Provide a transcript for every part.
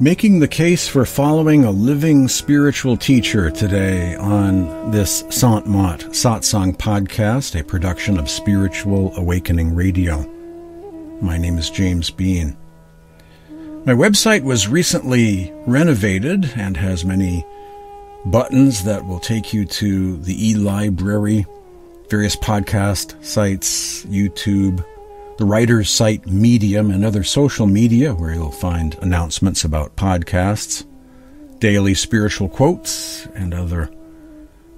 Making the case for following a living spiritual teacher today on this Sant Mat Satsang podcast, a production of Spiritual Awakening Radio. My name is James Bean. My website was recently renovated and has many buttons that will take you to the e-library, various podcast sites, YouTube, the writer's site Medium, and other social media where you'll find announcements about podcasts, daily spiritual quotes, and other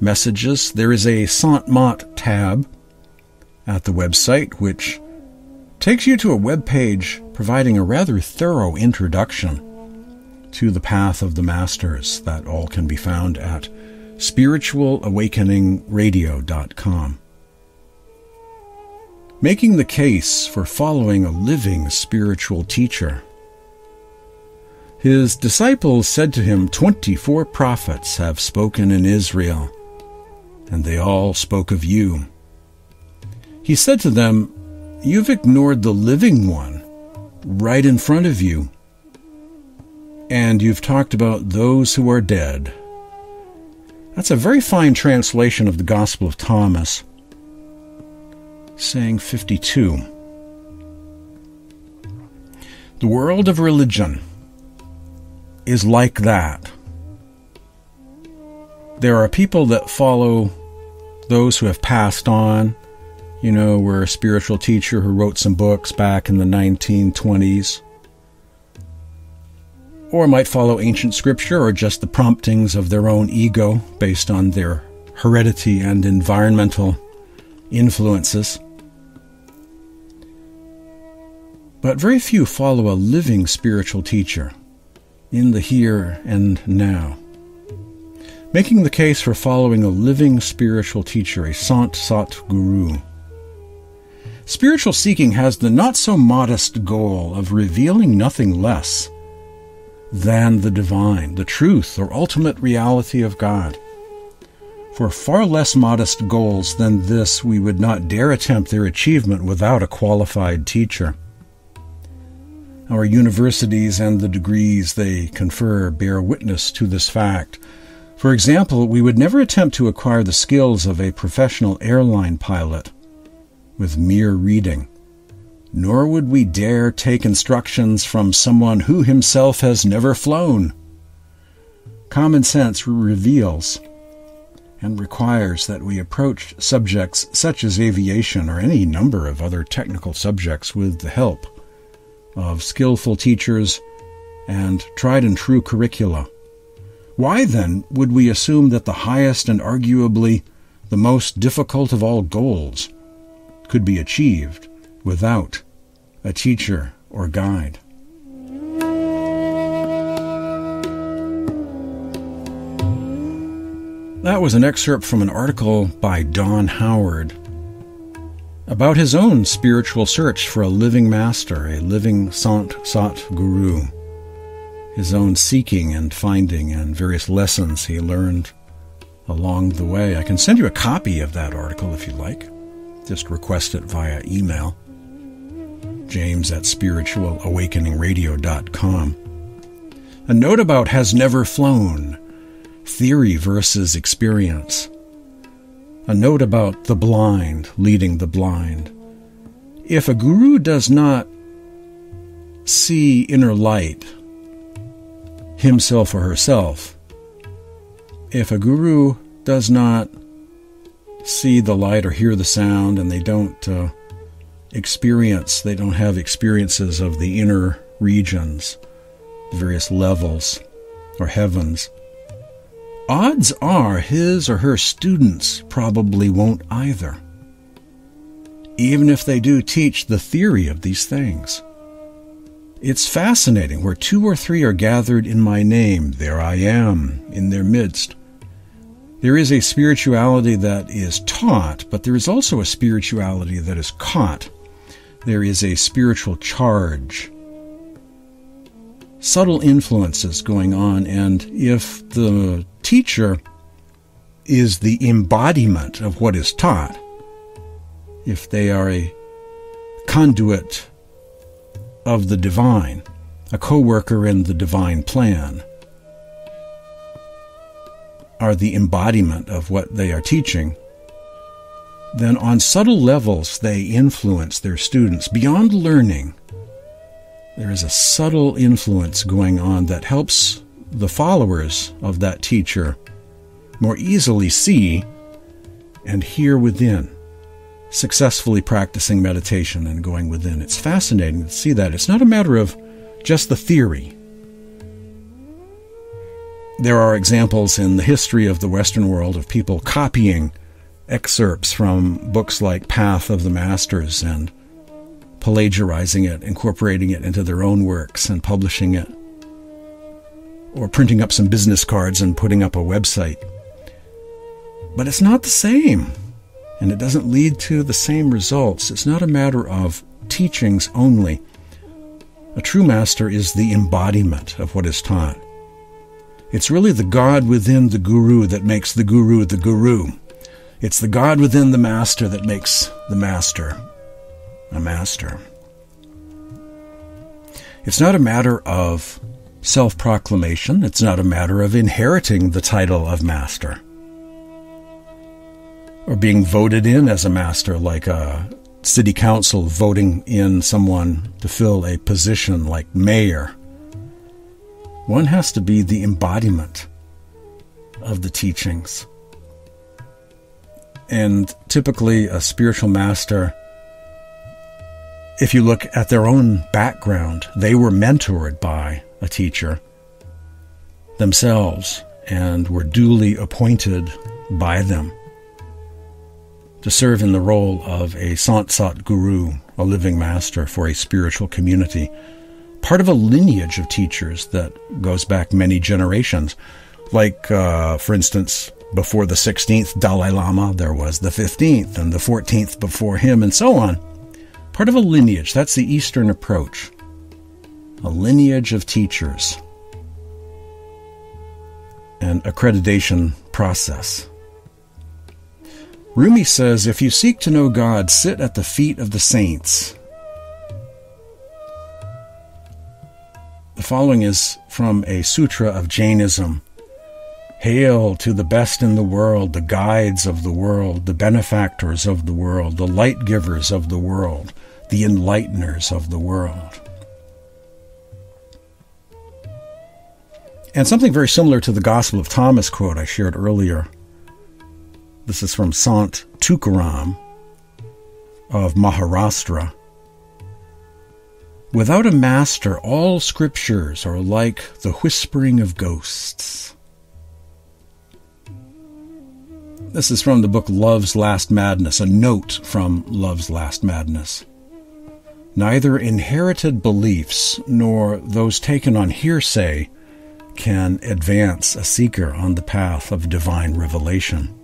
messages. There is a Sant Mat tab at the website which takes you to a web page providing a rather thorough introduction to the path of the masters. That all can be found at spiritualawakeningradio.com. Making the case for following a living spiritual teacher. His disciples said to him, Twenty four prophets have spoken in Israel, and they all spoke of you. He said to them, You've ignored the living one right in front of you, and you've talked about those who are dead. That's a very fine translation of the Gospel of Thomas saying 52. The world of religion is like that. There are people that follow those who have passed on. You know, we're a spiritual teacher who wrote some books back in the 1920s. Or might follow ancient scripture or just the promptings of their own ego based on their heredity and environmental influences. But very few follow a living spiritual teacher in the here and now. Making the case for following a living spiritual teacher, a Sant Sat Guru. Spiritual seeking has the not so modest goal of revealing nothing less than the divine, the truth or ultimate reality of God. For far less modest goals than this, we would not dare attempt their achievement without a qualified teacher. Our universities and the degrees they confer bear witness to this fact. For example, we would never attempt to acquire the skills of a professional airline pilot with mere reading, nor would we dare take instructions from someone who himself has never flown. Common sense reveals and requires that we approach subjects such as aviation or any number of other technical subjects with the help of skillful teachers and tried and true curricula. Why then would we assume that the highest and arguably the most difficult of all goals could be achieved without a teacher or guide? That was an excerpt from an article by Don Howard about his own spiritual search for a living master, a living Sant Sat Guru, his own seeking and finding, and various lessons he learned along the way. I can send you a copy of that article if you like. Just request it via email. James at spiritualawakeningradio.com. A note about has never flown theory versus experience a note about the blind leading the blind. If a guru does not see inner light, himself or herself, if a guru does not see the light or hear the sound and they don't uh, experience, they don't have experiences of the inner regions, the various levels or heavens, odds are his or her students probably won't either, even if they do teach the theory of these things. It's fascinating. Where two or three are gathered in my name, there I am in their midst. There is a spirituality that is taught, but there is also a spirituality that is caught. There is a spiritual charge subtle influences going on. And if the teacher is the embodiment of what is taught, if they are a conduit of the divine, a co worker in the divine plan, are the embodiment of what they are teaching, then on subtle levels they influence their students beyond learning. There is a subtle influence going on that helps the followers of that teacher more easily see and hear within, successfully practicing meditation and going within. It's fascinating to see that. It's not a matter of just the theory. There are examples in the history of the Western world of people copying excerpts from books like Path of the Masters and plagiarizing it, incorporating it into their own works and publishing it, or printing up some business cards and putting up a website. But it's not the same, and it doesn't lead to the same results. It's not a matter of teachings only. A true master is the embodiment of what is taught. It's really the God within the guru that makes the guru the guru. It's the God within the master that makes the master a master. It's not a matter of self proclamation, it's not a matter of inheriting the title of master or being voted in as a master, like a city council voting in someone to fill a position like mayor. One has to be the embodiment of the teachings. And typically, a spiritual master, if you look at their own background, they were mentored by a teacher themselves and were duly appointed by them to serve in the role of a Sant Guru, a living master for a spiritual community, part of a lineage of teachers that goes back many generations. Like, uh, for instance, before the 16th Dalai Lama, there was the 15th, and the 14th before him, and so on. Part of a lineage. That's the Eastern approach. A lineage of teachers. An accreditation process. Rumi says, If you seek to know God, sit at the feet of the saints. The following is from a sutra of Jainism. Hail to the best in the world, the guides of the world, the benefactors of the world, the light givers of the world, the enlighteners of the world. And something very similar to the Gospel of Thomas quote I shared earlier. This is from Sant Tukaram of Maharashtra. Without a master, all scriptures are like the whispering of ghosts. This is from the book Love's Last Madness, a note from Love's Last Madness. Neither inherited beliefs nor those taken on hearsay can advance a seeker on the path of divine revelation.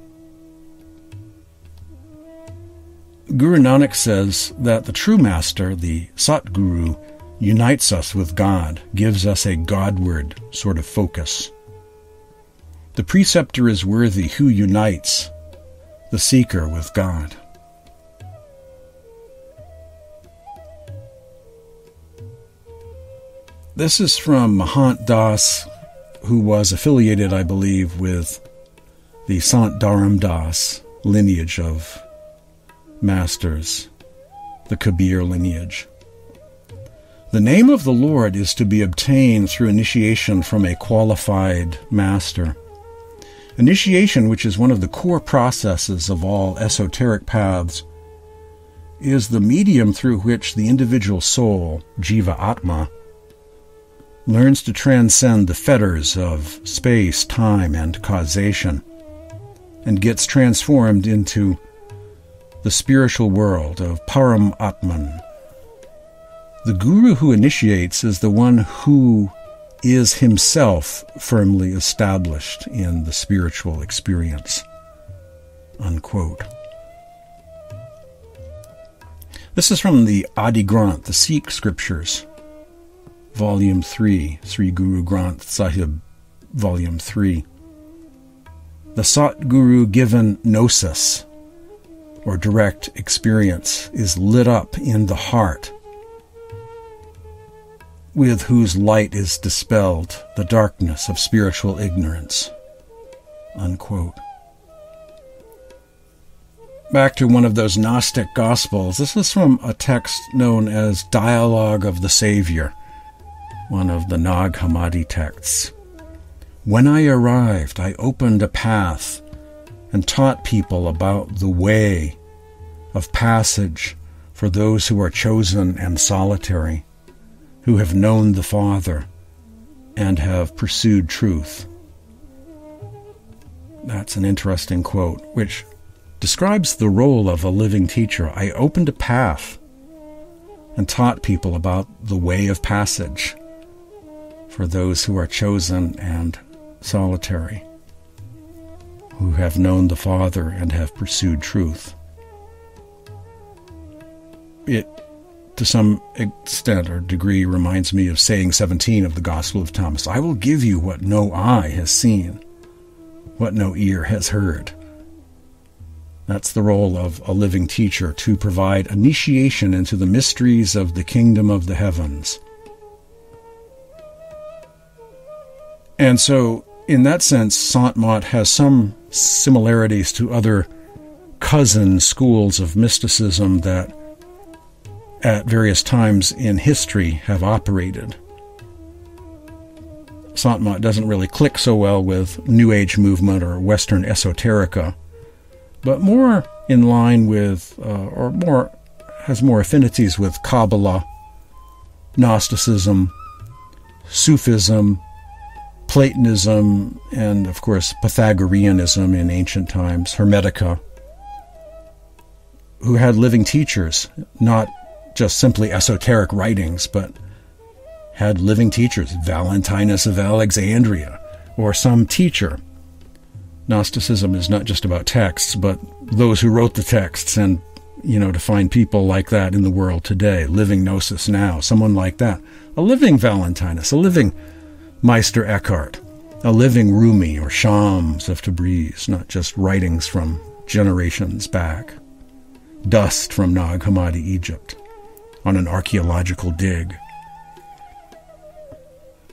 Guru Nanak says that the true master, the Satguru, unites us with God, gives us a Godward sort of focus. The preceptor is worthy who unites the seeker with God. This is from Mahant Das, who was affiliated, I believe, with the Sant Dharam Das lineage of masters, the Kabir lineage. The name of the Lord is to be obtained through initiation from a qualified master. Initiation, which is one of the core processes of all esoteric paths, is the medium through which the individual soul, Jiva Atma, learns to transcend the fetters of space, time, and causation, and gets transformed into the spiritual world of Param Atman. The guru who initiates is the one who is himself firmly established in the spiritual experience. Unquote. This is from the Adi Granth, the Sikh Scriptures, Volume 3, Sri Guru Granth Sahib, Volume 3. The Sat Guru given gnosis or direct experience is lit up in the heart. with whose light is dispelled the darkness of spiritual ignorance. Unquote. Back to one of those Gnostic Gospels. This is from a text known as Dialogue of the Savior, one of the Nag Hammadi texts. When I arrived, I opened a path and taught people about the way of passage for those who are chosen and solitary, who have known the Father and have pursued truth. That's an interesting quote, which describes the role of a living teacher. I opened a path and taught people about the way of passage for those who are chosen and solitary, who have known the Father and have pursued truth. It, to some extent or degree, reminds me of saying 17 of the Gospel of Thomas I will give you what no eye has seen, what no ear has heard that's the role of a living teacher to provide initiation into the mysteries of the kingdom of the heavens. And so, in that sense, Mat has some similarities to other cousin schools of mysticism that at various times in history have operated. Mat doesn't really click so well with New Age movement or Western esoterica but more in line with, uh, or more, has more affinities with Kabbalah, Gnosticism, Sufism, Platonism, and of course Pythagoreanism in ancient times, Hermetica, who had living teachers, not just simply esoteric writings, but had living teachers, Valentinus of Alexandria, or some teacher Gnosticism is not just about texts, but those who wrote the texts and, you know, to find people like that in the world today, living Gnosis now, someone like that. A living Valentinus, a living Meister Eckhart, a living Rumi or Shams of Tabriz, not just writings from generations back. Dust from Nag Hammadi, Egypt, on an archaeological dig.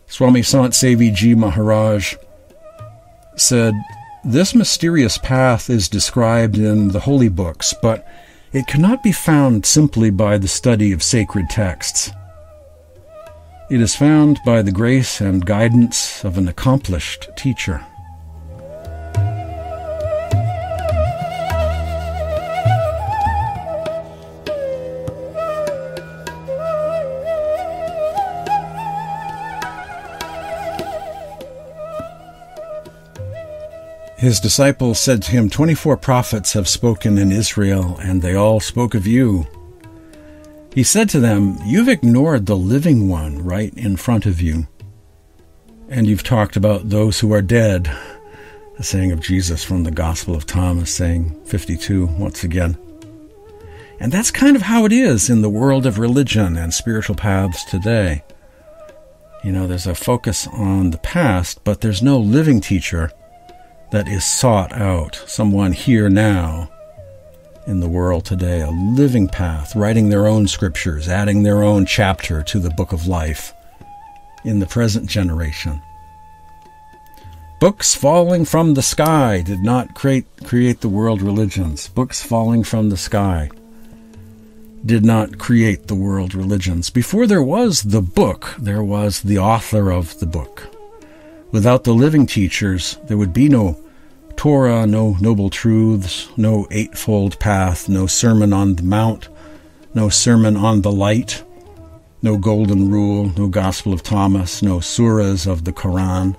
Swami Sant Sevi Maharaj said, this mysterious path is described in the holy books, but it cannot be found simply by the study of sacred texts. It is found by the grace and guidance of an accomplished teacher. His disciples said to him, Twenty four prophets have spoken in Israel, and they all spoke of you. He said to them, You've ignored the living one right in front of you, and you've talked about those who are dead. A saying of Jesus from the Gospel of Thomas, saying 52 once again. And that's kind of how it is in the world of religion and spiritual paths today. You know, there's a focus on the past, but there's no living teacher that is sought out, someone here now in the world today, a living path, writing their own scriptures, adding their own chapter to the book of life in the present generation. Books falling from the sky did not create, create the world religions. Books falling from the sky did not create the world religions. Before there was the book, there was the author of the book. Without the living teachers, there would be no Torah, no noble truths, no eightfold path, no sermon on the mount, no sermon on the light, no golden rule, no gospel of Thomas, no surahs of the Quran,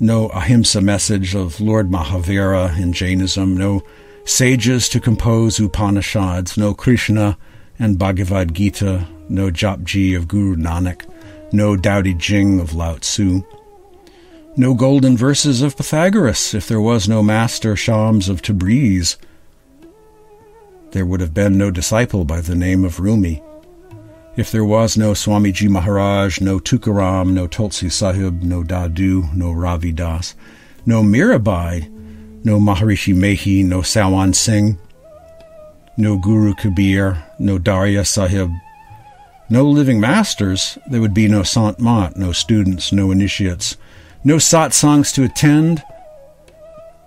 no ahimsa message of Lord Mahavira in Jainism, no sages to compose Upanishads, no Krishna and Bhagavad Gita, no Japji of Guru Nanak, no Te Ching of Lao Tzu, no golden verses of Pythagoras if there was no master Shams of Tabriz. There would have been no disciple by the name of Rumi. If there was no Swamiji Maharaj, no Tukaram, no Tulsi Sahib, no Dadu, no Ravi Das, no Mirabai, no Maharishi Mehi, no Sawan Singh, no Guru Kabir, no Darya Sahib, no living masters, there would be no Sant Mat, no students, no initiates, no satsangs to attend,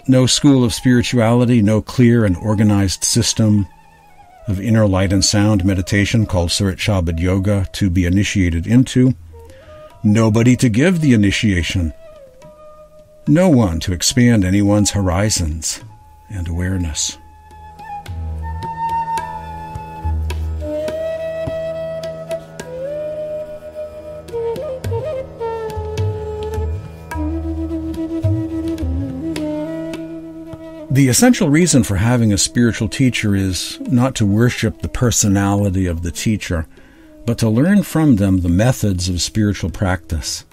no school of spirituality, no clear and organized system of inner light and sound meditation called Surat Shabad Yoga to be initiated into, nobody to give the initiation, no one to expand anyone's horizons and awareness. The essential reason for having a spiritual teacher is not to worship the personality of the teacher, but to learn from them the methods of spiritual practice.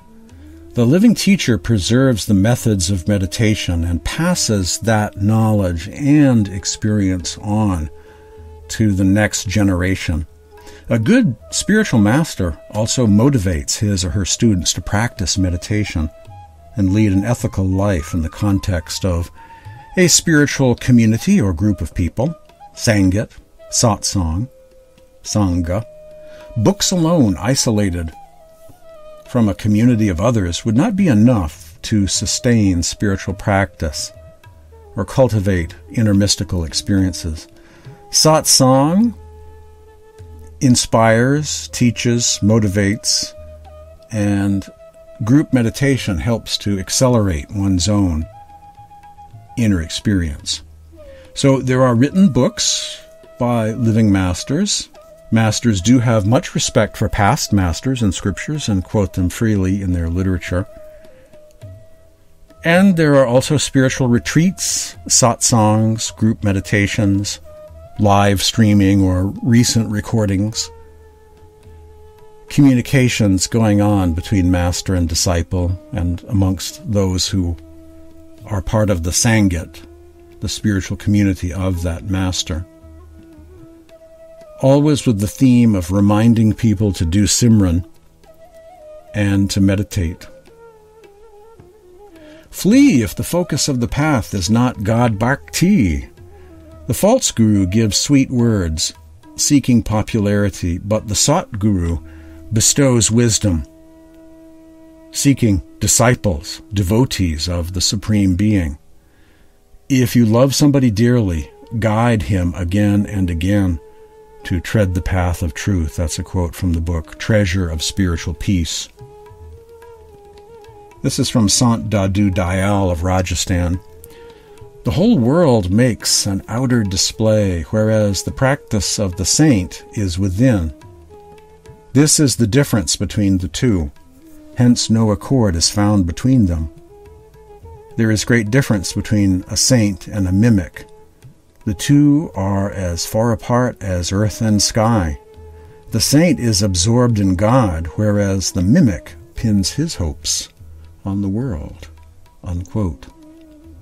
The living teacher preserves the methods of meditation and passes that knowledge and experience on to the next generation. A good spiritual master also motivates his or her students to practice meditation and lead an ethical life in the context of a spiritual community or group of people, Sangat, Satsang, Sangha. Books alone, isolated from a community of others, would not be enough to sustain spiritual practice or cultivate inner mystical experiences. Satsang inspires, teaches, motivates, and group meditation helps to accelerate one's own inner experience. So there are written books by living masters. Masters do have much respect for past masters and scriptures and quote them freely in their literature. And there are also spiritual retreats, satsangs, group meditations, live streaming or recent recordings, communications going on between master and disciple and amongst those who are part of the Sangat, the spiritual community of that master. Always with the theme of reminding people to do Simran and to meditate. Flee if the focus of the path is not God Bhakti. The false guru gives sweet words, seeking popularity, but the Sat guru bestows wisdom seeking disciples, devotees of the Supreme Being. If you love somebody dearly, guide him again and again to tread the path of truth. That's a quote from the book Treasure of Spiritual Peace. This is from Sant Dadu Dayal of Rajasthan. The whole world makes an outer display, whereas the practice of the saint is within. This is the difference between the two hence no accord is found between them. There is great difference between a saint and a mimic. The two are as far apart as earth and sky. The saint is absorbed in God, whereas the mimic pins his hopes on the world. Unquote.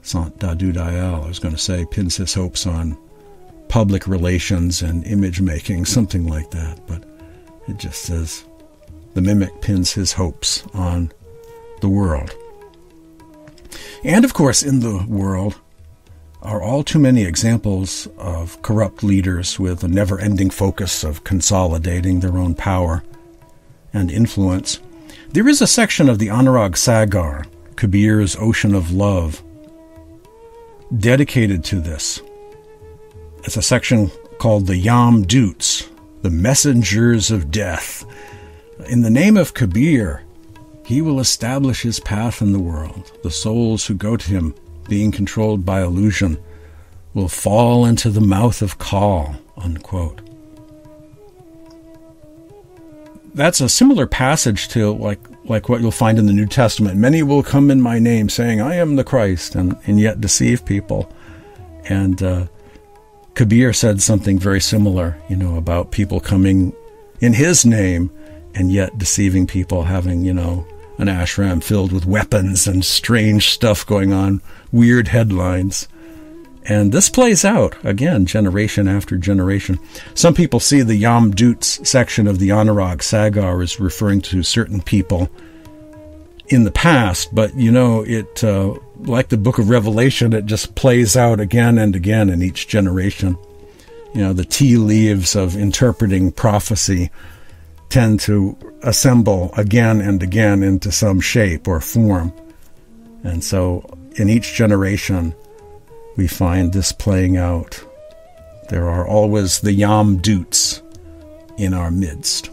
Sant Dadu Dayal, I was going to say, pins his hopes on public relations and image making, something like that, but it just says the mimic pins his hopes on the world. And of course, in the world are all too many examples of corrupt leaders with a never ending focus of consolidating their own power and influence. There is a section of the Anurag Sagar, Kabir's Ocean of Love, dedicated to this. It's a section called the Yam Doots, the Messengers of Death. In the name of Kabir, he will establish his path in the world. The souls who go to him, being controlled by illusion, will fall into the mouth of Kal. Unquote. That's a similar passage to like like what you'll find in the New Testament. Many will come in my name, saying, "I am the Christ," and, and yet deceive people. And uh, Kabir said something very similar, you know, about people coming in his name and yet deceiving people, having, you know, an ashram filled with weapons and strange stuff going on, weird headlines. And this plays out, again, generation after generation. Some people see the Yamdoots section of the Anurag Sagar as referring to certain people in the past, but you know, it, uh, like the book of Revelation, it just plays out again and again in each generation. You know, the tea leaves of interpreting prophecy tend to assemble again and again into some shape or form. And so in each generation, we find this playing out. There are always the Yam Doots in our midst.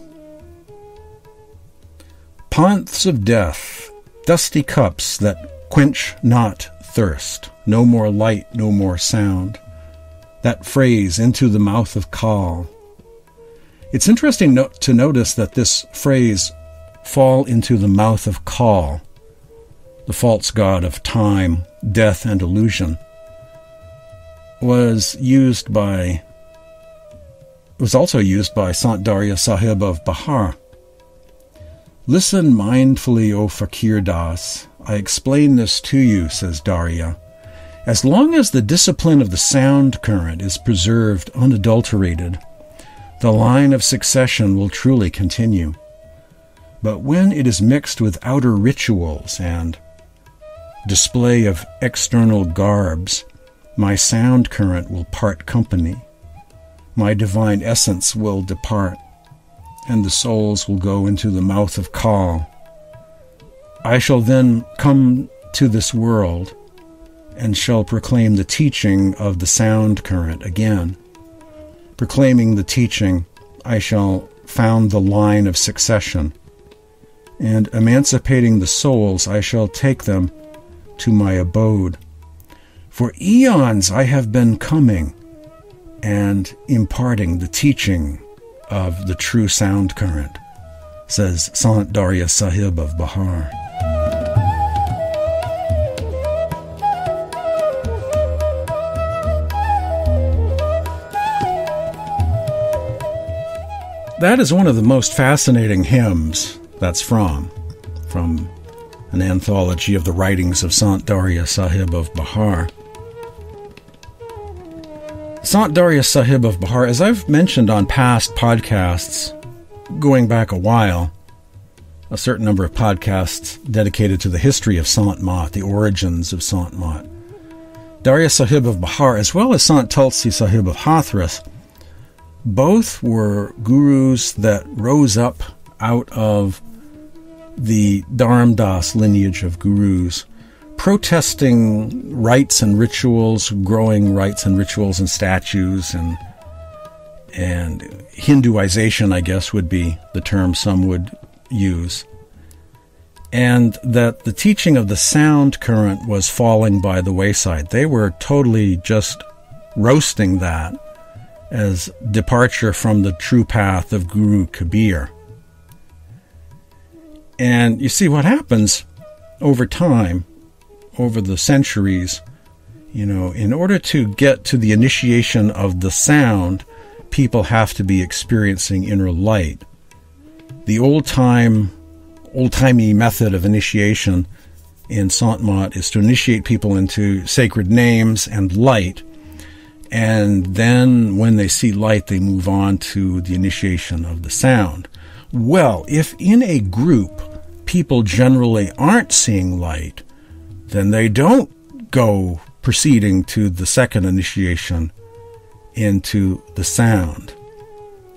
Panths of death, dusty cups that quench not thirst, no more light, no more sound. That phrase, into the mouth of Kal. It's interesting no- to notice that this phrase, fall into the mouth of Kal, the false god of time, death, and illusion, was used by was also used by Sant Darya Sahib of Bihar. Listen mindfully, O Fakir Das. I explain this to you, says Darya. As long as the discipline of the sound current is preserved unadulterated, the line of succession will truly continue. But when it is mixed with outer rituals and display of external garbs, my sound current will part company my divine essence will depart, and the souls will go into the mouth of Kal. I shall then come to this world and shall proclaim the teaching of the sound current again. Proclaiming the teaching, I shall found the line of succession, and emancipating the souls, I shall take them to my abode. For eons I have been coming and imparting the teaching of the true sound current, says Sant Darya Sahib of Bihar. That is one of the most fascinating hymns that's from, from an anthology of the writings of Sant Darya Sahib of Bihar. Sant Darya Sahib of Bihar, as I've mentioned on past podcasts, going back a while, a certain number of podcasts dedicated to the history of Sant Mat, the origins of Sant Mat. Darya Sahib of Bihar, as well as Sant Tulsi Sahib of Hathras, both were gurus that rose up out of the Dharamdas lineage of gurus protesting rites and rituals, growing rites and rituals and statues and and Hinduization, I guess, would be the term some would use. And that the teaching of the sound current was falling by the wayside. They were totally just roasting that as departure from the true path of Guru Kabir. And you see what happens over time over the centuries, you know, in order to get to the initiation of the sound, people have to be experiencing inner light. The old time, old timey method of initiation in Sant Mat is to initiate people into sacred names and light. And then when they see light, they move on to the initiation of the sound. Well, if in a group people generally aren't seeing light, then they don't go proceeding to the second initiation into the sound.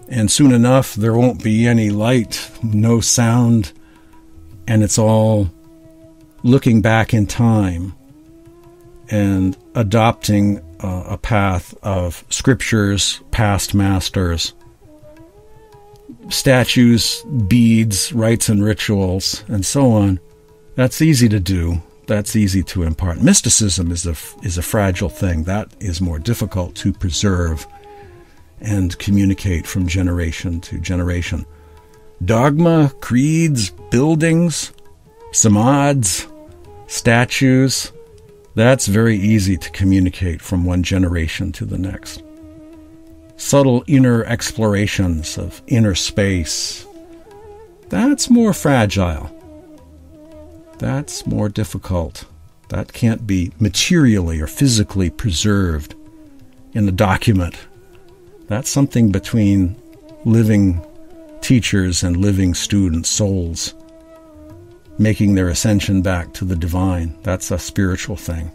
And soon enough, there won't be any light, no sound, and it's all looking back in time and adopting uh, a path of scriptures, past masters, statues, beads, rites and rituals, and so on. That's easy to do that's easy to impart. Mysticism is a, is a fragile thing. That is more difficult to preserve and communicate from generation to generation. Dogma, creeds, buildings, samads, statues, that's very easy to communicate from one generation to the next. Subtle inner explorations of inner space, that's more fragile. That's more difficult. That can't be materially or physically preserved in a document. That's something between living teachers and living students, souls, making their ascension back to the divine. That's a spiritual thing.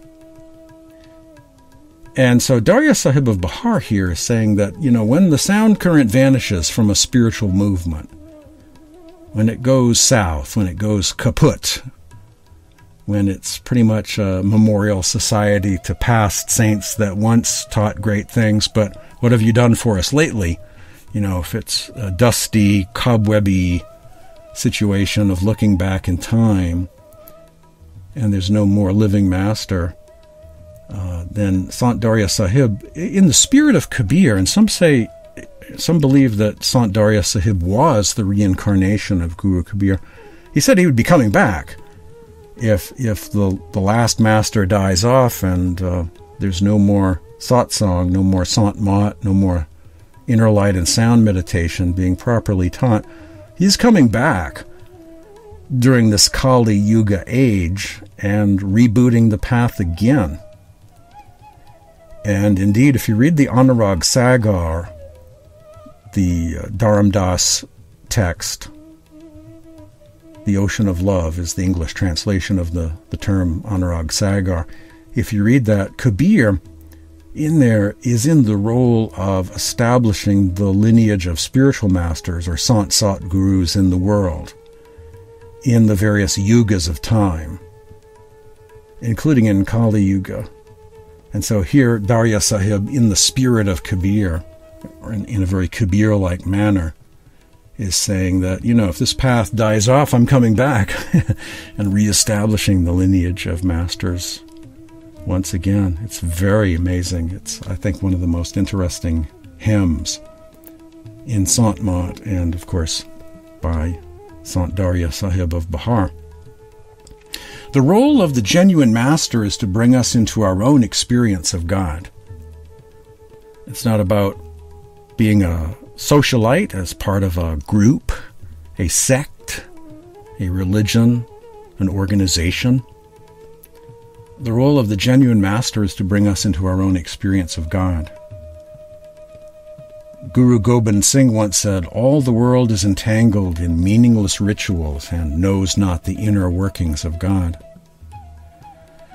And so Darya Sahib of Bihar here is saying that, you know, when the sound current vanishes from a spiritual movement, when it goes south, when it goes kaput, when it's pretty much a memorial society to past saints that once taught great things, but what have you done for us lately? You know, if it's dusty, cobwebby situation of looking back in time and there's no more living master, uh, then Sant Darya Sahib, in the spirit of Kabir, and some say, some believe that Sant Darya Sahib was the reincarnation of Guru Kabir. He said he would be coming back if if the the last master dies off and uh, there's no more satsang, no more sant mat, no more inner light and sound meditation being properly taught, he's coming back during this Kali Yuga age and rebooting the path again. And indeed, if you read the Anurag Sagar, the uh, Dharam Das text, the Ocean of Love is the English translation of the, the term Anurag Sagar. If you read that, Kabir in there is in the role of establishing the lineage of spiritual masters or Sant Sat gurus in the world in the various yugas of time, including in Kali Yuga. And so here, Darya Sahib, in the spirit of Kabir, or in, in a very Kabir like manner, is saying that, you know, if this path dies off, I'm coming back and reestablishing the lineage of masters once again. It's very amazing. It's, I think, one of the most interesting hymns in Sant Mat and, of course, by Sant Darya Sahib of Bihar. The role of the genuine master is to bring us into our own experience of God. It's not about being a socialite as part of a group, a sect, a religion, an organization. The role of the genuine master is to bring us into our own experience of God. Guru Gobind Singh once said, All the world is entangled in meaningless rituals and knows not the inner workings of God.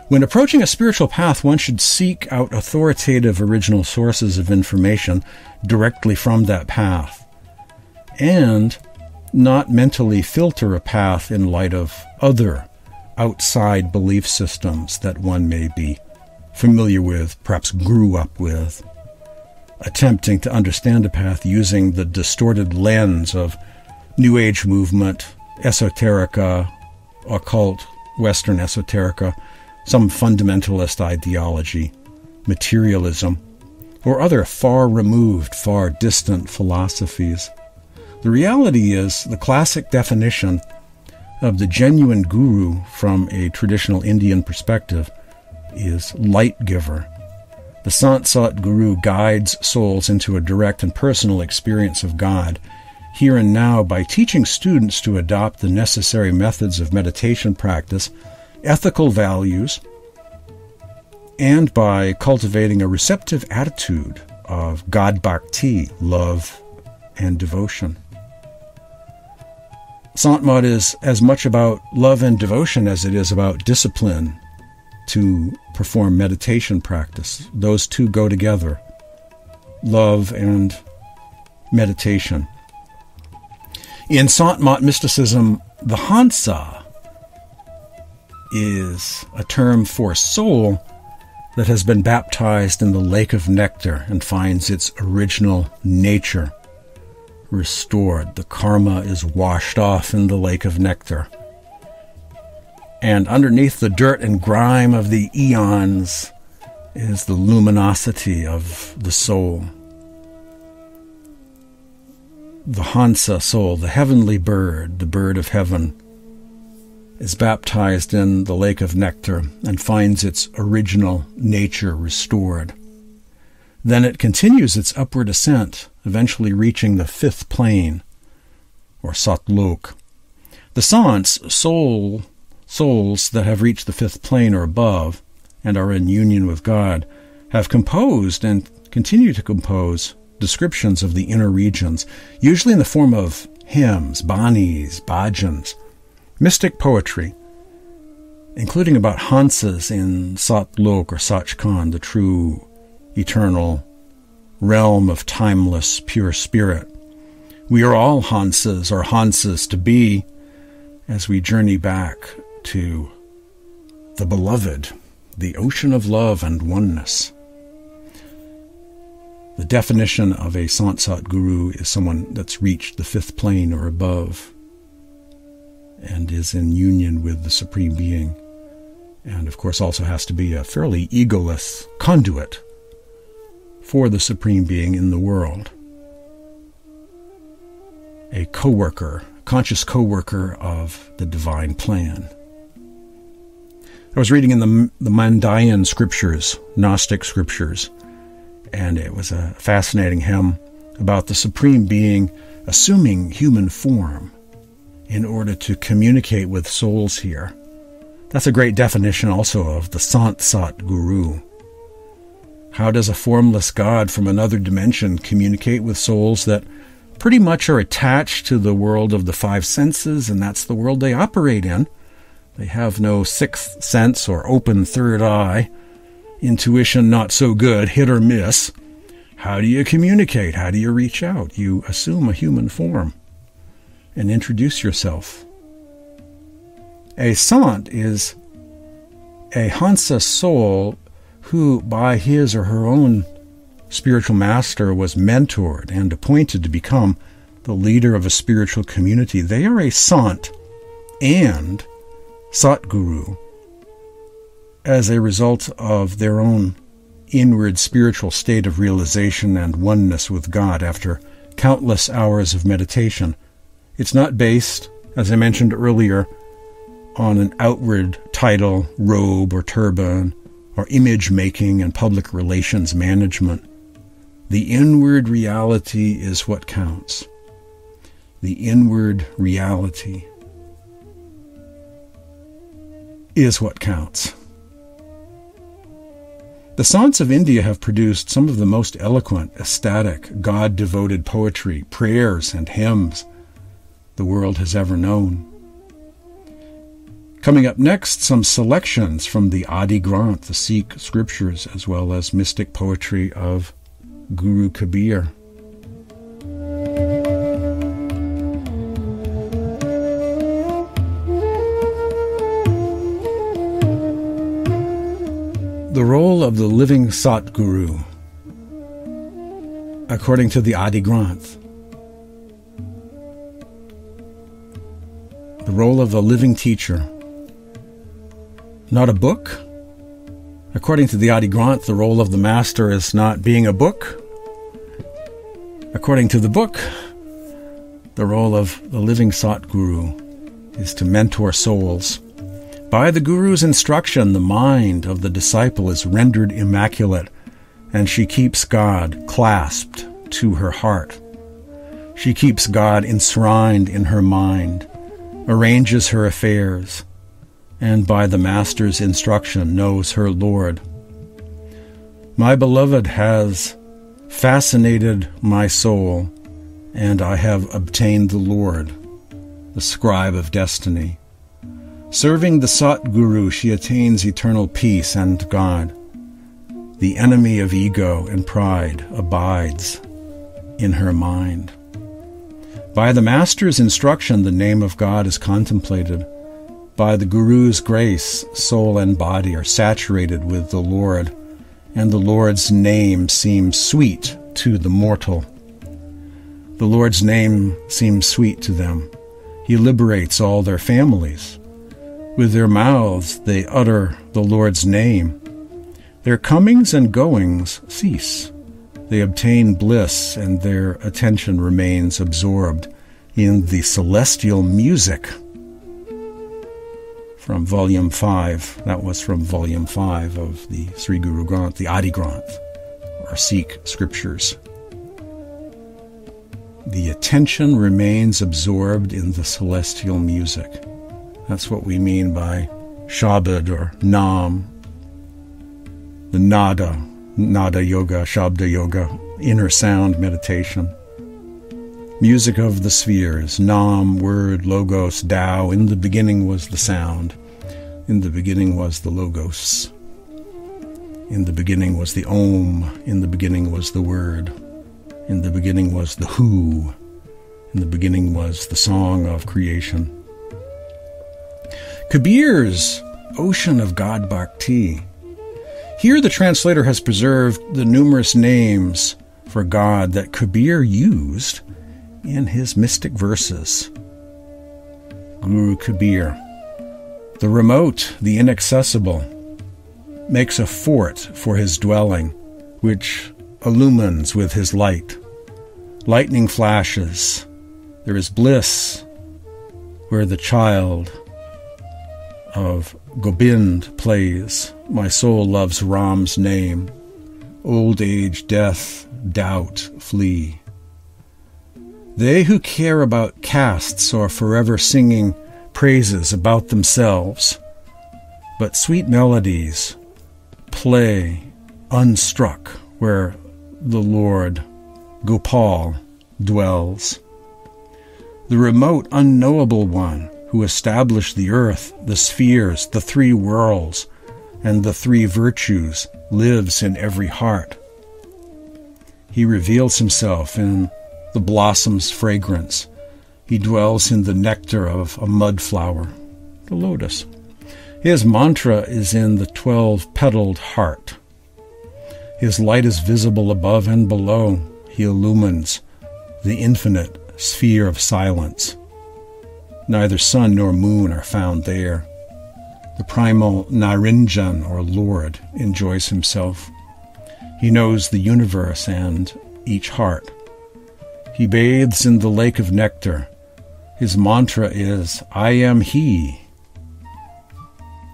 When approaching a spiritual path, one should seek out authoritative original sources of information directly from that path, and not mentally filter a path in light of other outside belief systems that one may be familiar with, perhaps grew up with, attempting to understand a path using the distorted lens of New Age movement, esoterica, occult, Western esoterica, some fundamentalist ideology, materialism, or other far removed, far distant philosophies. The reality is the classic definition of the genuine guru from a traditional Indian perspective is light giver. The Sant Sat Guru guides souls into a direct and personal experience of God here and now by teaching students to adopt the necessary methods of meditation practice ethical values, and by cultivating a receptive attitude of God Bhakti, love and devotion. Sant Mat is as much about love and devotion as it is about discipline to perform meditation practice. Those two go together love and meditation. In Sant Mat mysticism, the Hansa is a term for soul that has been baptized in the lake of nectar and finds its original nature restored. The karma is washed off in the lake of nectar. And underneath the dirt and grime of the eons is the luminosity of the soul. The Hansa soul, the heavenly bird, the bird of heaven, is baptized in the lake of nectar and finds its original nature restored. Then it continues its upward ascent, eventually reaching the fifth plane, or Satlok. The Sants, soul, souls that have reached the fifth plane or above and are in union with God, have composed and continue to compose descriptions of the inner regions, usually in the form of hymns, banis, bhajans, mystic poetry, including about Hansas in Satlok or Sachkhand, the true, eternal realm of timeless, pure spirit, We are all Hansas or Hansas to be as we journey back to the beloved, the ocean of love and oneness. The definition of a Sant Sat Guru is someone that's reached the fifth plane or above and is in union with the Supreme Being. And of course, also has to be a fairly egoless conduit for the Supreme Being in the world. A co worker, conscious co worker of the divine plan. I was reading in the, the Mandaean scriptures, Gnostic scriptures, and it was a fascinating hymn about the Supreme Being assuming human form in order to communicate with souls here. That's a great definition also of the Sant Sat Guru. How does a formless God from another dimension communicate with souls that pretty much are attached to the world of the five senses, and that's the world they operate in? They have no sixth sense or open third eye intuition not so good, hit or miss. How do you communicate? How do you reach out? You assume a human form and introduce yourself. A sant is a Hansa soul who, by his or her own spiritual master, was mentored and appointed to become the leader of a spiritual community. They are a sant and Satguru as a result of their own inward spiritual state of realization and oneness with God after countless hours of meditation. It's not based, as I mentioned earlier, on an outward title, robe, or turban, or image making and public relations management. The inward reality is what counts. The inward reality is what counts. The Sants of India have produced some of the most eloquent, ecstatic, God devoted poetry, prayers, and hymns the world has ever known. Coming up next, some selections from the Adi Granth, the Sikh scriptures, as well as mystic poetry of Guru Kabir. The role of the living Satguru, according to the Adi Granth. The role of the living teacher. Not a book. According to the Adi Granth, the role of the master is not being a book. According to the book, the role of the living Satguru is to mentor souls by the Guru's instruction, the mind of the disciple is rendered immaculate, and she keeps God clasped to her heart. She keeps God enshrined in her mind, arranges her affairs, and by the Master's instruction knows her Lord. My beloved has fascinated my soul, and I have obtained the Lord, the scribe of destiny. Serving the Sat Guru, she attains eternal peace and God. The enemy of ego and pride abides in her mind. By the Master's instruction, the name of God is contemplated. By the Guru's grace, soul and body are saturated with the Lord, and the Lord's name seems sweet to the mortal. The Lord's name seems sweet to them. He liberates all their families. With their mouths they utter the Lord's name. Their comings and goings cease. They obtain bliss, and their attention remains absorbed in the celestial music. From Volume 5, that was from Volume 5 of the Sri Guru Granth, the Adi Granth, or Sikh scriptures. The attention remains absorbed in the celestial music. That's what we mean by Shabad or Nam, the Nada, Nada Yoga, Shabda Yoga, inner sound meditation. Music of the spheres, Nam, word, Logos, Tao. In the beginning was the sound. In the beginning was the Logos. In the beginning was the Om. In the beginning was the Word. In the beginning was the Who. In the beginning was the song of creation. Kabir's Ocean of God Bhakti. Here the translator has preserved the numerous names for God that Kabir used in his mystic verses. Guru Kabir, the remote, the inaccessible, makes a fort for his dwelling, which illumines with his light. Lightning flashes. There is bliss where the child of Gobind plays. My soul loves Ram's name. Old age, death, doubt flee. They who care about castes are forever singing praises about themselves, but sweet melodies play unstruck where the Lord, Gopal, dwells. The remote, unknowable one who established the earth, the spheres, the three worlds, and the three virtues lives in every heart. He reveals himself in the blossom's fragrance. He dwells in the nectar of a mud flower, the lotus. His mantra is in the twelve petaled heart. His light is visible above and below. He illumines the infinite sphere of silence. Neither sun nor moon are found there. The primal Niranjan, or Lord, enjoys himself. He knows the universe and each heart. He bathes in the lake of nectar. His mantra is, I am He,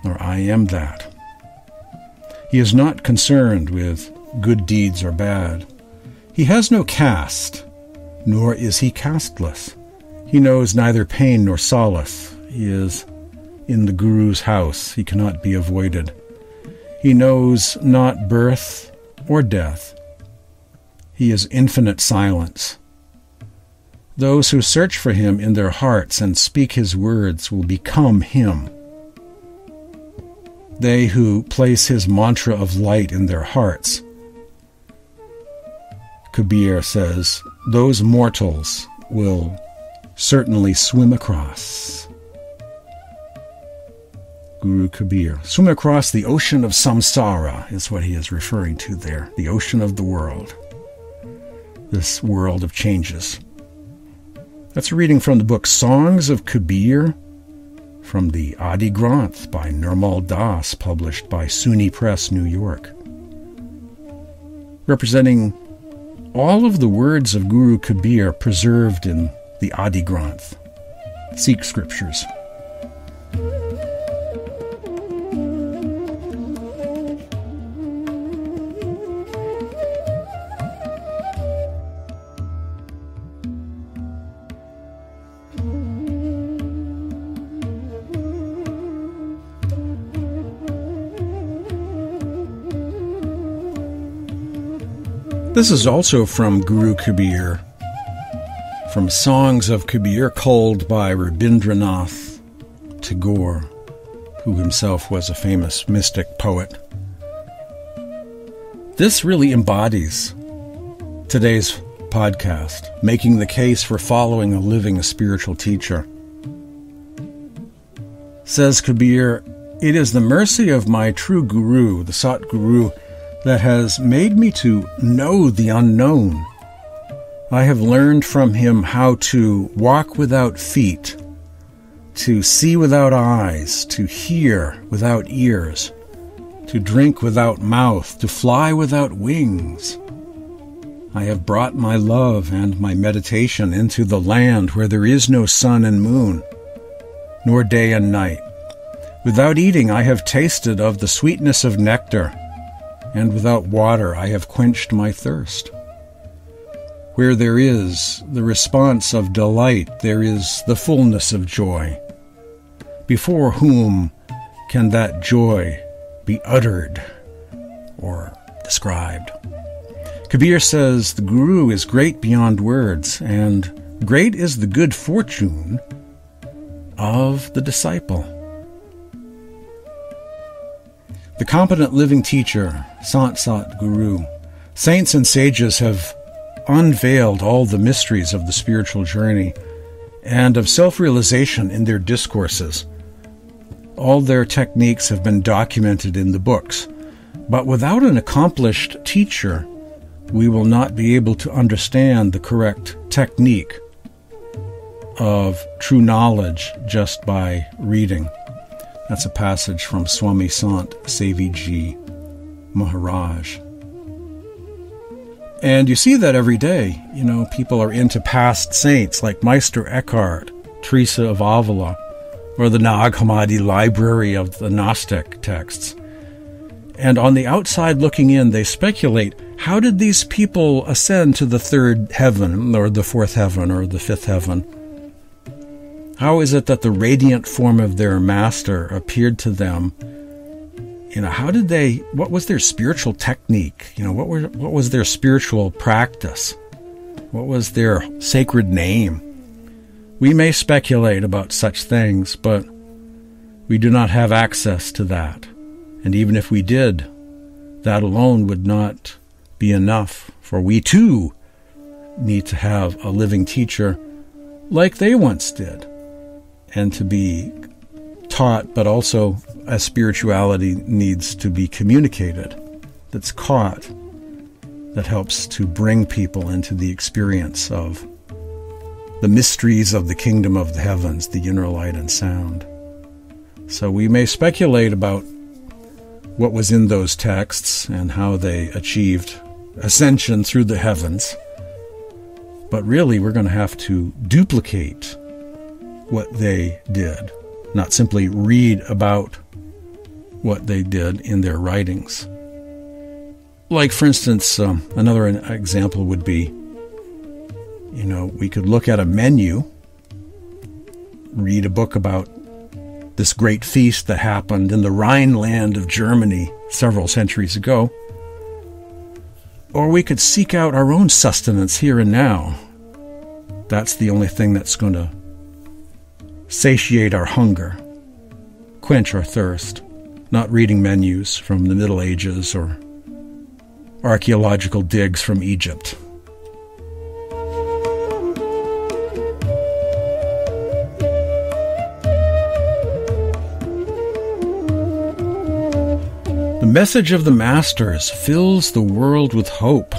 or I am that. He is not concerned with good deeds or bad. He has no caste, nor is he casteless. He knows neither pain nor solace. He is in the Guru's house. He cannot be avoided. He knows not birth or death. He is infinite silence. Those who search for him in their hearts and speak his words will become him. They who place his mantra of light in their hearts, Kabir says, those mortals will certainly swim across. Guru Kabir. Swim across the ocean of samsara is what he is referring to there, the ocean of the world, this world of changes. That's a reading from the book Songs of Kabir from the Adi Granth by Nirmal Das, published by SUNY Press, New York. Representing all of the words of Guru Kabir preserved in the Adi Granth, Sikh scriptures. This is also from Guru Kabir, from Songs of Kabir culled by Rabindranath Tagore, who himself was a famous mystic poet. This really embodies today's podcast, making the case for following a living spiritual teacher. Says Kabir, It is the mercy of my true Guru, the Sat Guru, that has made me to know the unknown. I have learned from him how to walk without feet, to see without eyes, to hear without ears, to drink without mouth, to fly without wings. I have brought my love and my meditation into the land where there is no sun and moon, nor day and night. Without eating, I have tasted of the sweetness of nectar and without water I have quenched my thirst. Where there is the response of delight, there is the fullness of joy. Before whom can that joy be uttered or described? Kabir says the Guru is great beyond words, and great is the good fortune of the disciple. The competent living teacher, Sant Sat Guru. Saints and sages have unveiled all the mysteries of the spiritual journey and of self realization in their discourses. All their techniques have been documented in the books. But without an accomplished teacher, we will not be able to understand the correct technique of true knowledge just by reading. That's a passage from Swami Sant Seviji Maharaj. And you see that every day. You know, people are into past saints like Meister Eckhart, Teresa of Avila, or the Nag Hammadi library of the Gnostic texts. And on the outside looking in, they speculate how did these people ascend to the third heaven, or the fourth heaven, or the fifth heaven? How is it that the radiant form of their master appeared to them? You know, how did they, what was their spiritual technique? You know, what, were, what was their spiritual practice? What was their sacred name? We may speculate about such things, but we do not have access to that. And even if we did, that alone would not be enough, for we too need to have a living teacher like they once did and to be taught, but also as spirituality needs to be communicated, that's caught, that helps to bring people into the experience of the mysteries of the kingdom of the heavens, the inner light and sound. So we may speculate about what was in those texts and how they achieved ascension through the heavens. But really, we're going to have to duplicate what they did, not simply read about what they did in their writings. Like, for instance, um, another example would be you know, we could look at a menu, read a book about this great feast that happened in the Rhineland of Germany several centuries ago, or we could seek out our own sustenance here and now. That's the only thing that's going to satiate our hunger, quench our thirst, not reading menus from the Middle Ages or archaeological digs from Egypt. The message of the Masters fills the world with hope,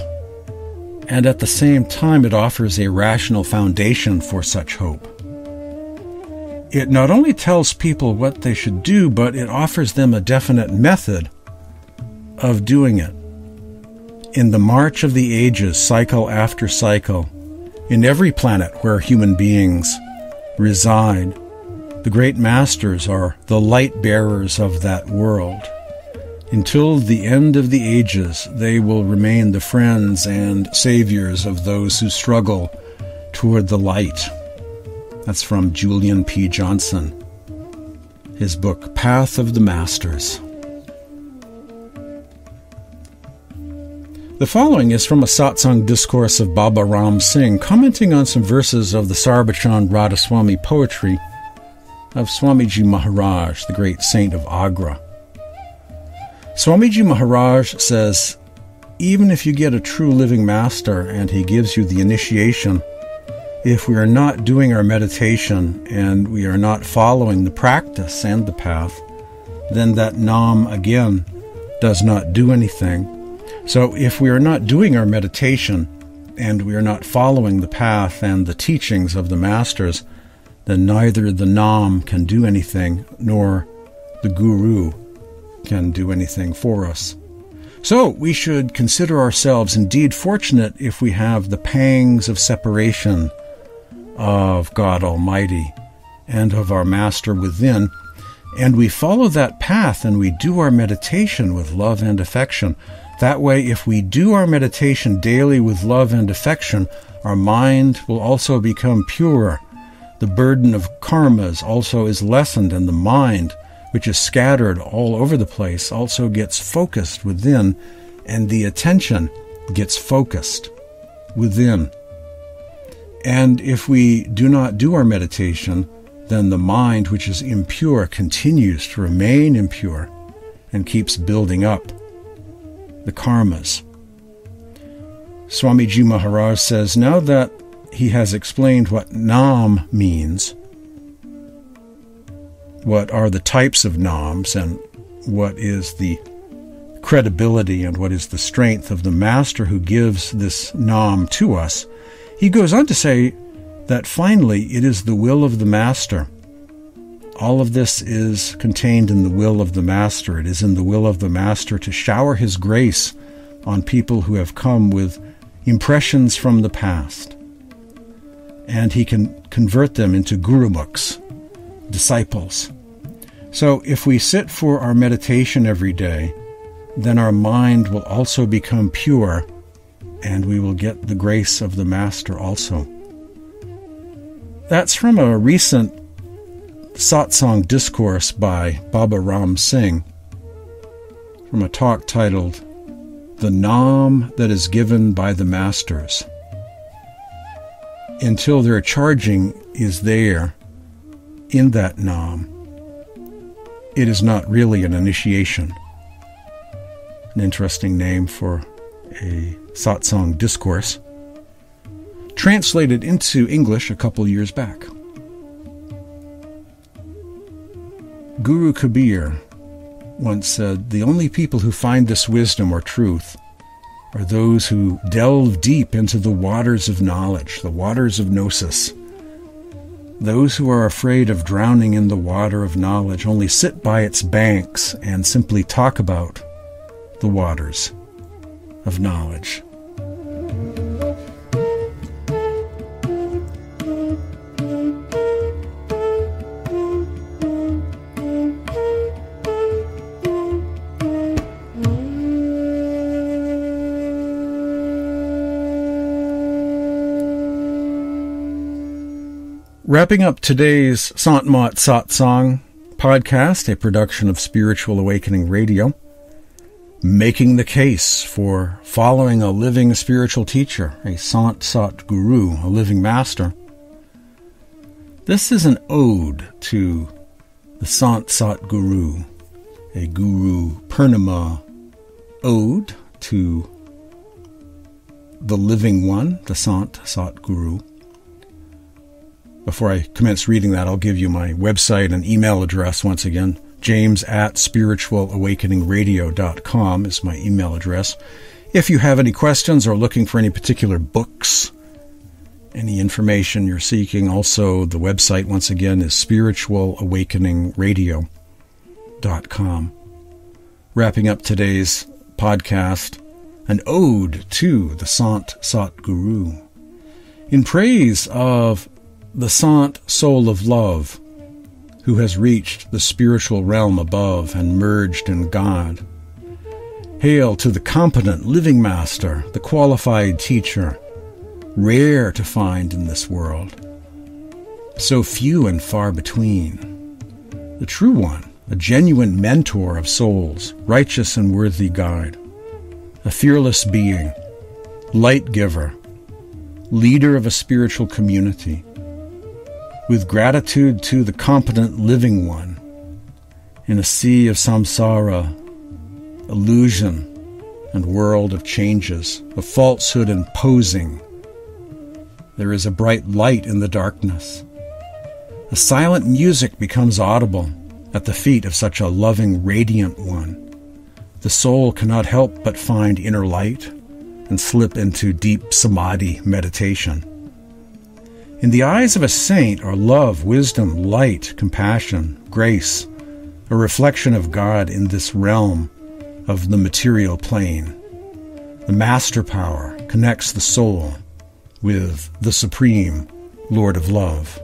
and at the same time it offers a rational foundation for such hope. It not only tells people what they should do, but it offers them a definite method of doing it. In the march of the ages, cycle after cycle, in every planet where human beings reside, the great masters are the light bearers of that world. Until the end of the ages, they will remain the friends and saviors of those who struggle toward the light. That's from Julian P. Johnson. His book, Path of the Masters. The following is from a satsang discourse of Baba Ram Singh, commenting on some verses of the Sarbachan Radhaswami poetry of Swamiji Maharaj, the great saint of Agra. Swamiji Maharaj says, Even if you get a true living master and he gives you the initiation, if we are not doing our meditation and we are not following the practice and the path, then that nam again does not do anything. So if we are not doing our meditation and we are not following the path and the teachings of the masters, then neither the nam can do anything nor the guru can do anything for us. So we should consider ourselves indeed fortunate if we have the pangs of separation of God Almighty and of our Master within, and we follow that path and we do our meditation with love and affection. That way, if we do our meditation daily with love and affection, our mind will also become pure. The burden of karmas also is lessened, and the mind, which is scattered all over the place, also gets focused within, and the attention gets focused within. And if we do not do our meditation, then the mind, which is impure, continues to remain impure and keeps building up the karmas. Swamiji Maharaj says now that he has explained what Nam means, what are the types of Nams, and what is the credibility and what is the strength of the Master who gives this Nam to us, he goes on to say that finally it is the will of the Master. All of this is contained in the will of the Master. It is in the will of the Master to shower His grace on people who have come with impressions from the past. And He can convert them into gurumukhs, disciples. So if we sit for our meditation every day, then our mind will also become pure and we will get the grace of the Master also. That's from a recent satsang discourse by Baba Ram Singh from a talk titled The Nam That Is Given by the Masters. Until their charging is there in that Nam, it is not really an initiation an interesting name for a satsang discourse, translated into English a couple years back. Guru Kabir once said, The only people who find this wisdom or truth are those who delve deep into the waters of knowledge, the waters of gnosis. Those who are afraid of drowning in the water of knowledge only sit by its banks and simply talk about the waters of knowledge. Wrapping up today's Sant Mat Satsang podcast, a production of Spiritual Awakening Radio making the case for following a living spiritual teacher, a Sant Sat Guru, a living master. This is an ode to the Sant Sat Guru, a Guru Purnima ode to the living one, the Sant Sat Guru. Before I commence reading that, I'll give you my website and email address once again James at spiritualawakeningradio.com is my email address. If you have any questions or looking for any particular books, any information you're seeking, also the website once again is spiritualawakeningradio.com. Wrapping up today's podcast, an ode to the Sant Sat Guru. In praise of the Sant Soul of Love, who has reached the spiritual realm above and merged in God. Hail to the competent living master, the qualified teacher, rare to find in this world, so few and far between. The true one, a genuine mentor of souls, righteous and worthy guide, a fearless being, light giver, leader of a spiritual community, with gratitude to the competent living one in a sea of samsara, illusion, and world of changes, of falsehood and posing. There is a bright light in the darkness. A silent music becomes audible at the feet of such a loving, radiant one. The soul cannot help but find inner light and slip into deep samadhi meditation. In the eyes of a saint are love, wisdom, light, compassion, grace, a reflection of God in this realm of the material plane. The master power connects the soul with the supreme Lord of love.